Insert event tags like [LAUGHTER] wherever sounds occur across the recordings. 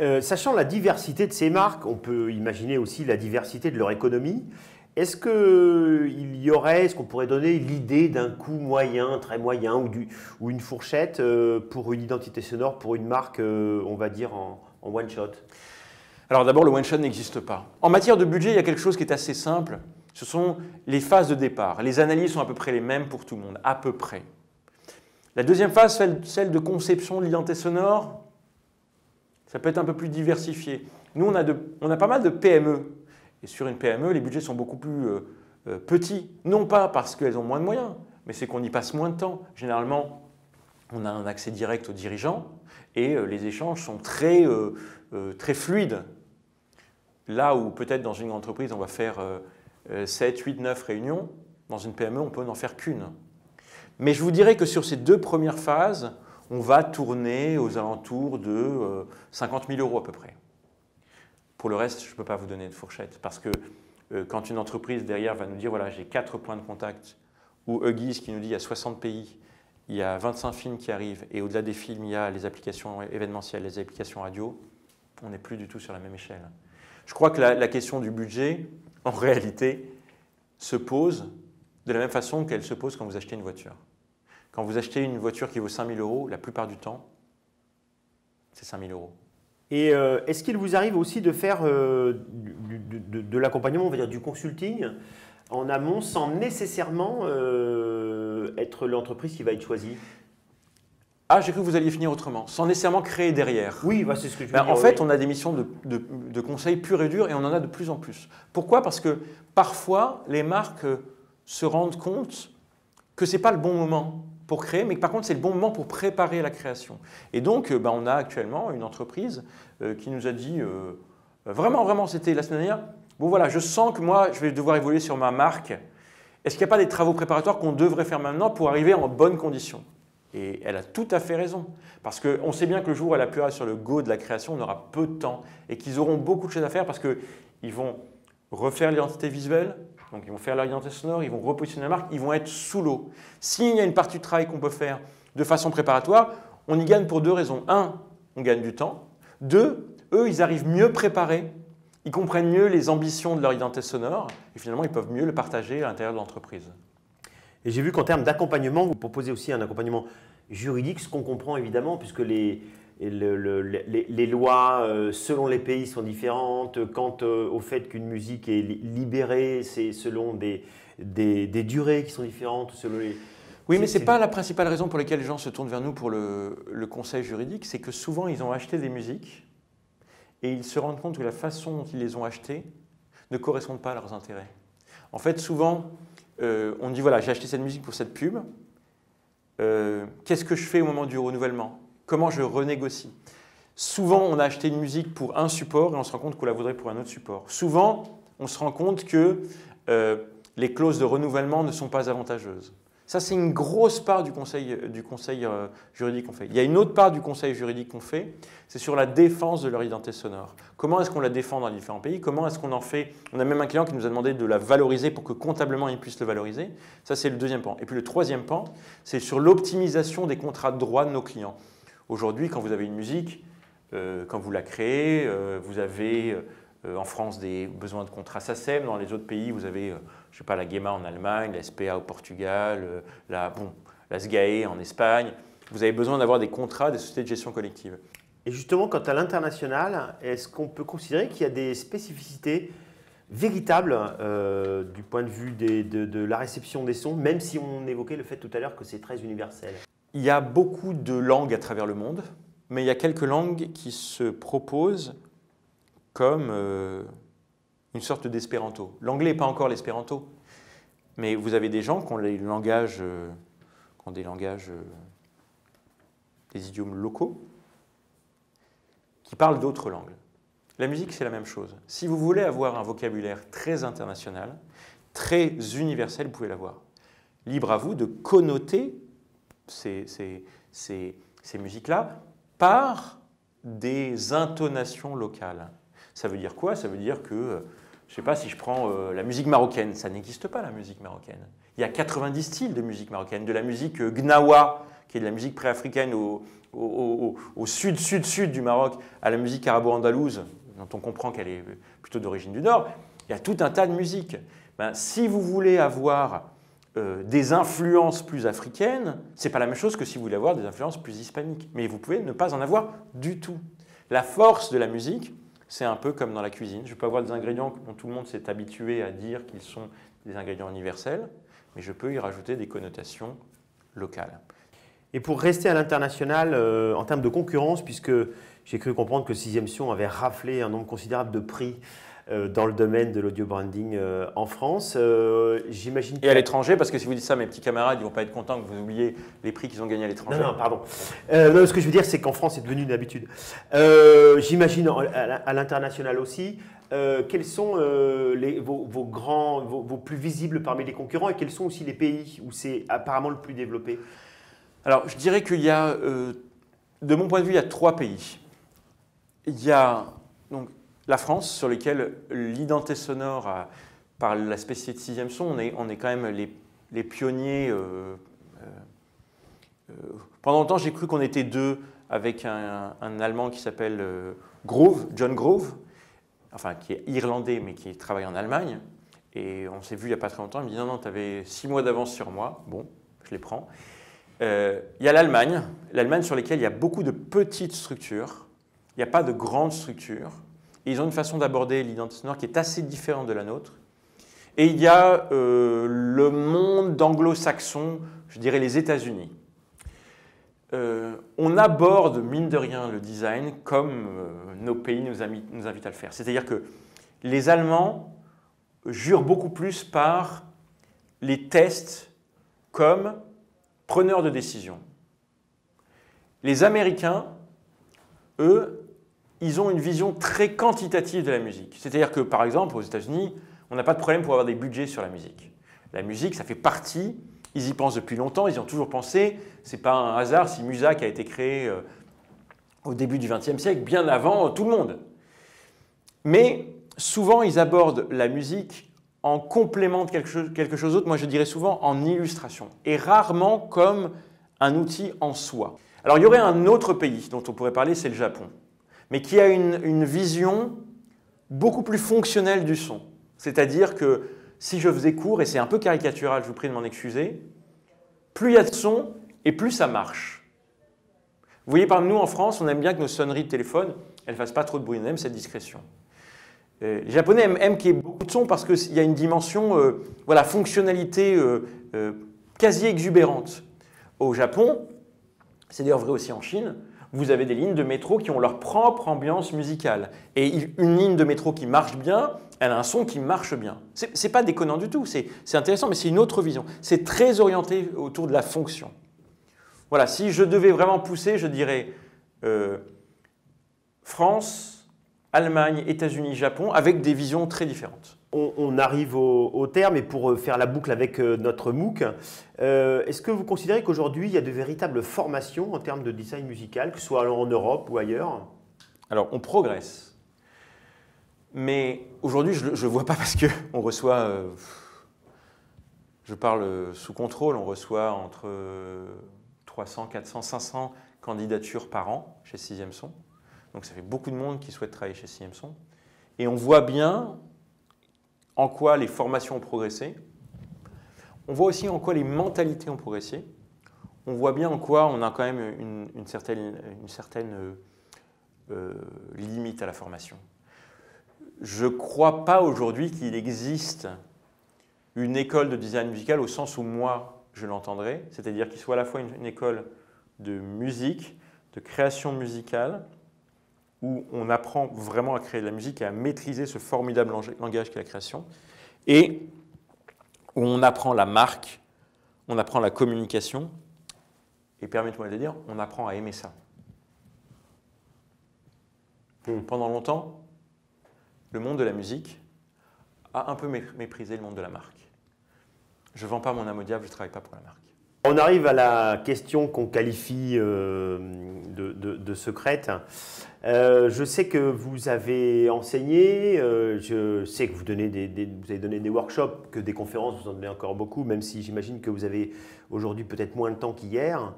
Euh, sachant la diversité de ces marques, on peut imaginer aussi la diversité de leur économie. Est-ce qu'il y aurait, est-ce qu'on pourrait donner l'idée d'un coût moyen, très moyen, ou, du, une fourchette euh, pour une identité sonore, pour une marque, euh, on va dire, en, en one shot? Alors d'abord, le one shot n'existe pas. En matière de budget, il y a quelque chose qui est assez simple. Ce sont les phases de départ. Les analyses sont à peu près les mêmes pour tout le monde, à peu près. La deuxième phase, celle de conception de l'identité sonore, ça peut être un peu plus diversifié. Nous, on a, pas mal de PME et sur une PME, les budgets sont beaucoup plus euh, euh, petits, non pas parce qu'elles ont moins de moyens, mais c'est qu'on y passe moins de temps. Généralement, on a un accès direct aux dirigeants et euh, les échanges sont très, très fluides. Là où peut-être dans une entreprise, on va faire 7, 8, 9 réunions, dans une PME, on peut n'en faire qu'une. Mais je vous dirais que sur ces deux premières phases, on va tourner aux alentours de 50 000 euros à peu près. Pour le reste, je ne peux pas vous donner de fourchette parce que euh, quand une entreprise derrière va nous dire voilà, j'ai quatre points de contact, ou Huggies qui nous dit il y a 60 pays, il y a 25 films qui arrivent, et au-delà des films, il y a les applications événementielles, les applications radio, on n'est plus du tout sur la même échelle. Je crois que la, question du budget, en réalité, se pose de la même façon qu'elle se pose quand vous achetez une voiture. Quand vous achetez une voiture qui vaut 5000 euros, la plupart du temps, c'est 5000 euros. Et euh, est-ce qu'il vous arrive aussi de faire euh, de, l'accompagnement, on va dire du consulting en amont sans nécessairement euh, être l'entreprise qui va être choisie? Ah, j'ai cru que vous alliez finir autrement, sans nécessairement créer derrière. Oui, bah, c'est ce que je veux ben, dire. En fait, on a des missions de, de, conseil pur et dur et on en a de plus en plus. Pourquoi? Parce que parfois, les marques se rendent compte que ce n'est pas le bon moment pour créer, mais par contre, c'est le bon moment pour préparer la création. Et donc, ben, on a actuellement une entreprise euh, qui nous a dit, euh, vraiment, vraiment, c'était la semaine dernière, bon voilà, je sens que moi, je vais devoir évoluer sur ma marque. Est-ce qu'il n'y a pas des travaux préparatoires qu'on devrait faire maintenant pour arriver en bonnes conditions Et elle a tout à fait raison. Parce qu'on sait bien que le jour où elle appuiera sur le go de la création, on aura peu de temps et qu'ils auront beaucoup de choses à faire parce qu'ils vont refaire l'identité visuelle, donc ils vont faire identité sonore, ils vont repositionner la marque, ils vont être sous l'eau. S'il y a une partie de travail qu'on peut faire de façon préparatoire, on y gagne pour deux raisons. Un, on gagne du temps. Deux, eux, ils arrivent mieux préparés, ils comprennent mieux les ambitions de leur identité sonore et finalement, ils peuvent mieux le partager à l'intérieur de l'entreprise. Et j'ai vu qu'en termes d'accompagnement, vous proposez aussi un accompagnement juridique, ce qu'on comprend évidemment, puisque les, les, lois euh, selon les pays sont différentes. Quant euh, au fait qu'une musique est libérée, c'est selon des, des, durées qui sont différentes. Selon les... Oui, mais ce n'est pas la principale raison pour laquelle les gens se tournent vers nous pour le, le conseil juridique, c'est que souvent ils ont acheté des musiques et ils se rendent compte que la façon dont ils les ont achetées ne correspond pas à leurs intérêts. En fait, souvent, euh, on dit voilà, j'ai acheté cette musique pour cette pub. Qu'est-ce que je fais au moment du renouvellement? Comment je renégocie Souvent, on a acheté une musique pour un support et on se rend compte qu'on la voudrait pour un autre support. Souvent, on se rend compte que euh, les clauses de renouvellement ne sont pas avantageuses. Ça, c'est une grosse part du conseil, euh, juridique qu'on fait. Il y a une autre part du conseil juridique qu'on fait, c'est sur la défense de leur identité sonore. Comment est-ce qu'on la défend dans différents pays? Comment est-ce qu'on en fait? On a même un client qui nous a demandé de la valoriser pour que comptablement il puisse le valoriser. Ça, c'est le deuxième pan. Et puis le troisième pan, c'est sur l'optimisation des contrats de droit de nos clients. Aujourd'hui, quand vous avez une musique, euh, quand vous la créez, euh, vous avez euh, en France des besoins de contrats SACEM, dans les autres pays, vous avez, je sais pas, la GEMA en Allemagne, la SPA au Portugal, la, bon, la SGAE en Espagne. Vous avez besoin d'avoir des contrats des sociétés de gestion collective. Et justement, quant à l'international, est-ce qu'on peut considérer qu'il y a des spécificités véritables du point de vue de, de la réception des sons, même si on évoquait le fait tout à l'heure que c'est très universel? Il y a beaucoup de langues à travers le monde, mais il y a quelques langues qui se proposent comme euh, une sorte d'espéranto. L'anglais n'est pas encore l'espéranto, mais vous avez des gens qui ont, les langages, euh, des langages, euh, des idiomes locaux, qui parlent d'autres langues. La musique, c'est la même chose. Si vous voulez avoir un vocabulaire très international, très universel, vous pouvez l'avoir. Libre à vous de connoter ces, musiques-là par des intonations locales. Ça veut dire quoi? Ça veut dire que, euh, je ne sais pas si je prends euh, la musique marocaine, ça n'existe pas la musique marocaine. Il y a 90 styles de musique marocaine, de la musique euh, gnawa, qui est de la musique pré-africaine au, au sud-sud-sud du Maroc à la musique arabo-andalouse, dont on comprend qu'elle est plutôt d'origine du Nord, il y a tout un tas de musiques. Ben, si vous voulez avoir euh, des influences plus africaines, ce n'est pas la même chose que si vous voulez avoir des influences plus hispaniques. Mais vous pouvez ne pas en avoir du tout. La force de la musique, c'est un peu comme dans la cuisine. Je peux avoir des ingrédients dont tout le monde s'est habitué à dire qu'ils sont des ingrédients universels, mais je peux y rajouter des connotations locales. Et pour rester à l'international, euh, en termes de concurrence, puisque j'ai cru comprendre que Sixième Son avait raflé un nombre considérable de prix dans le domaine de l'audio branding euh, en France. J'imagine. Et à l'étranger, parce que si vous dites ça, mes petits camarades, ils vont pas être contents que vous oubliez les prix qu'ils ont gagnés à l'étranger. Non, non, pardon. non, ce que je veux dire, c'est qu'en France, c'est devenu une habitude. J'imagine à l'international aussi. quels sont les, vos, vos, grands, vos, vos, plus visibles parmi les concurrents et quels sont aussi les pays où c'est apparemment le plus développé? Alors, je dirais qu'il y a, euh, de mon point de vue, il y a trois pays. Il y a donc, la France, sur lequel l'identité sonore, par la spécialité de sixième son, on est, quand même les, pionniers. Euh, euh, pendant longtemps, j'ai cru qu'on était deux avec un, Allemand qui s'appelle Grove, John Grove, enfin qui est irlandais mais qui travaille en Allemagne. Et on s'est vu il n'y a pas très longtemps. Il me dit non, non, tu avais six mois d'avance sur moi. Bon, je les prends. Euh, il y a l'Allemagne, l'Allemagne sur laquelle il y a beaucoup de petites structures, il n'y a pas de grandes structures, ils ont une façon d'aborder l'identité sonore qui est assez différente de la nôtre. Et il y a euh, le monde anglo-saxon, je dirais les États-Unis. Euh, on aborde, mine de rien, le design comme nos pays nous invitent à le faire. C'est-à-dire que les Allemands jurent beaucoup plus par les tests comme preneurs de décision. Les Américains, eux, ils ont une vision très quantitative de la musique. C'est-à-dire que, par exemple, aux États-Unis, on n'a pas de problème pour avoir des budgets sur la musique. La musique, ça fait partie, ils y pensent depuis longtemps, ils y ont toujours pensé. Ce n'est pas un hasard si Musac a été créé euh, au début du XXe siècle, bien avant tout le monde. Mais souvent, ils abordent la musique en complément de quelque chose, d'autre, moi je dirais souvent en illustration, et rarement comme un outil en soi. Alors il y aurait un autre pays dont on pourrait parler, c'est le Japon, mais qui a une, vision beaucoup plus fonctionnelle du son. C'est-à-dire que si je faisais court, et c'est un peu caricatural, je vous prie de m'en excuser, plus il y a de son et plus ça marche. Vous voyez, par nous en France, on aime bien que nos sonneries de téléphone, elles ne fassent pas trop de bruit, on aime cette discrétion. Euh, les Japonais aiment, qu'il y ait beaucoup de son parce qu'il y a une dimension, euh, voilà, fonctionnalité euh, quasi exubérante. Au Japon, c'est d'ailleurs vrai aussi en Chine, vous avez des lignes de métro qui ont leur propre ambiance musicale. Et une ligne de métro qui marche bien, elle a un son qui marche bien. Ce n'est pas déconnant du tout, c'est intéressant, mais c'est une autre vision. C'est très orienté autour de la fonction. Voilà, si je devais vraiment pousser, je dirais France, Allemagne, États-Unis, Japon, avec des visions très différentes. On, arrive au, terme et pour euh, faire la boucle avec euh, notre MOOC, euh, est-ce que vous considérez qu'aujourd'hui il y a de véritables formations en termes de design musical, que ce soit en Europe ou ailleurs? Alors on progresse, mais aujourd'hui je ne vois pas parce qu'on reçoit, je parle sous contrôle, on reçoit entre 300, 400, 500 candidatures par an chez Sixième Son. Donc ça fait beaucoup de monde qui souhaite travailler chez CMSON. Et on voit bien en quoi les formations ont progressé. On voit aussi en quoi les mentalités ont progressé. On voit bien en quoi on a quand même une, certaine, euh, euh, limite à la formation. Je ne crois pas aujourd'hui qu'il existe une école de design musical au sens où moi je l'entendrais, c'est-à-dire qu'il soit à la fois une école de musique, de création musicale, où on apprend vraiment à créer de la musique et à maîtriser ce formidable langage qu'est la création, et où on apprend la marque, on apprend la communication, et permettez-moi de dire, on apprend à aimer ça. Hmm. Pendant longtemps, le monde de la musique a un peu méprisé le monde de la marque. Je ne vends pas mon âme au diable, je ne travaille pas pour la marque. On arrive à la question qu'on qualifie euh, de, secrète. Euh, je sais que vous avez enseigné, euh, je sais que vous, avez donné des workshops, que des conférences, vous en donnez encore beaucoup, même si j'imagine que vous avez aujourd'hui peut-être moins de temps qu'hier.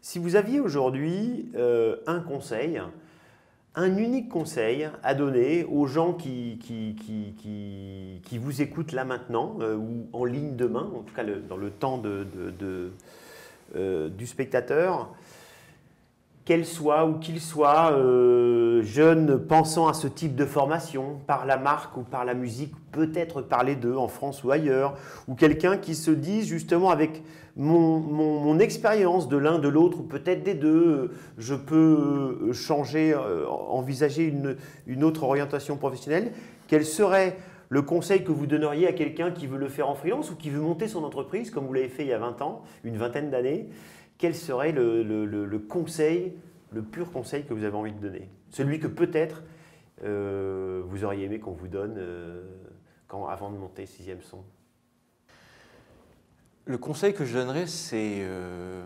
Si vous aviez aujourd'hui un conseil, un unique conseil à donner aux gens qui, vous écoutent là maintenant euh, ou en ligne demain, en tout cas dans le temps de, de, euh, du spectateur, qu'elle soit ou qu'il soit euh, jeune pensant à ce type de formation, par la marque ou par la musique, peut-être par les deux, en France ou ailleurs, ou quelqu'un qui se dise justement avec mon, expérience de l'un, de l'autre, ou peut-être des deux, je peux euh, changer, euh, envisager une, une, autre orientation professionnelle. Quel serait le conseil que vous donneriez à quelqu'un qui veut le faire en freelance ou qui veut monter son entreprise, comme vous l'avez fait il y a 20 ans, une vingtaine d'années Quel serait le, conseil, le pur conseil que vous avez envie de donner? Celui que peut-être euh, vous auriez aimé qu'on vous donne quand, avant de monter sixième son? Le conseil que je donnerais, euh,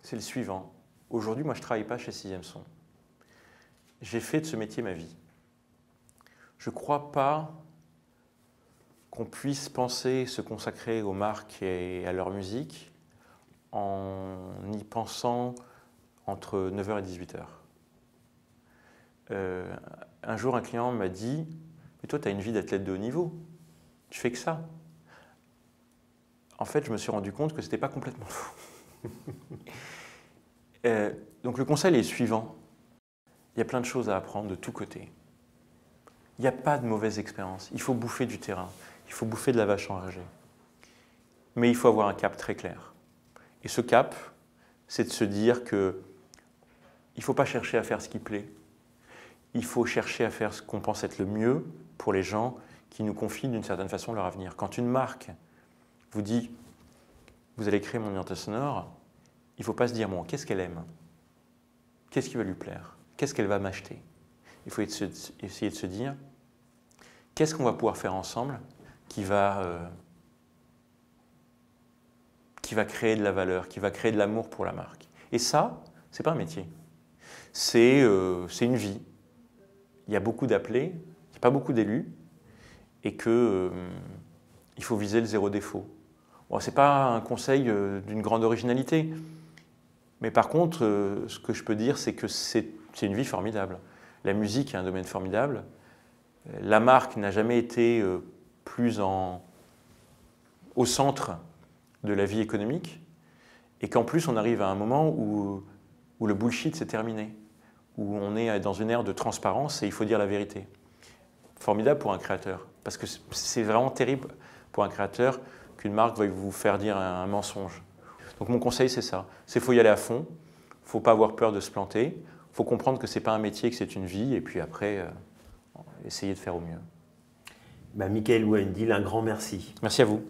c'est le suivant. Aujourd'hui, moi, je ne travaille pas chez Sixième Son. J'ai fait de ce métier ma vie. Je ne crois pas qu'on puisse penser se consacrer aux marques et à leur musique en y pensant entre 9h et 18h. Euh, un jour, un client m'a dit Mais toi, tu as une vie d'athlète de haut niveau. Tu fais que ça en fait, je me suis rendu compte que ce n'était pas complètement faux. [LAUGHS] Euh, donc le conseil est suivant. Il y a plein de choses à apprendre de tous côtés. Il n'y a pas de mauvaise expérience. Il faut bouffer du terrain. Il faut bouffer de la vache enragée. Mais il faut avoir un cap très clair. Et ce cap, c'est de se dire que il ne faut pas chercher à faire ce qui plaît. Il faut chercher à faire ce qu'on pense être le mieux pour les gens qui nous confient d'une certaine façon leur avenir. Quand une marque vous dit, vous allez créer mon identité sonore, il ne faut pas se dire, bon, qu'est-ce qu'elle aime? Qu'est-ce qui va lui plaire? Qu'est-ce qu'elle va m'acheter? Il faut essayer de se dire, qu'est-ce qu'on va pouvoir faire ensemble qui va, euh, qui va créer de la valeur, qui va créer de l'amour pour la marque. Et ça, ce n'est pas un métier. C'est euh, une vie. Il y a beaucoup d'appelés, il n'y a pas beaucoup d'élus, et qu'il euh, faut viser le zéro défaut. Ce n'est pas un conseil euh, d'une grande originalité, mais par contre, euh, ce que je peux dire, c'est que c'est une vie formidable. La musique est un domaine formidable. La marque n'a jamais été plus en, au centre de la vie économique, et qu'en plus, on arrive à un moment où, où le bullshit s'est terminé, où on est dans une ère de transparence et il faut dire la vérité. Formidable pour un créateur, parce que c'est vraiment terrible pour un créateur qu'une marque va vous faire dire un, mensonge. Donc mon conseil, c'est ça. C'est faut y aller à fond. faut pas avoir peur de se planter. faut comprendre que c'est pas un métier, que c'est une vie. Et puis après, euh, essayer de faire au mieux. Bah, Michael Wendil, un grand merci. Merci à vous.